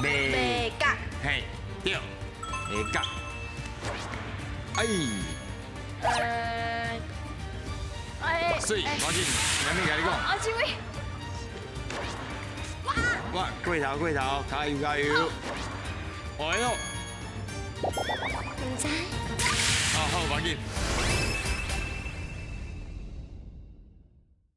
眉角，嘿，对，眉角，哎，哎，水，我进，下面跟你讲，我进位，哇，哇，过头过头，加油加油，哎呦，唔知，好好，我进。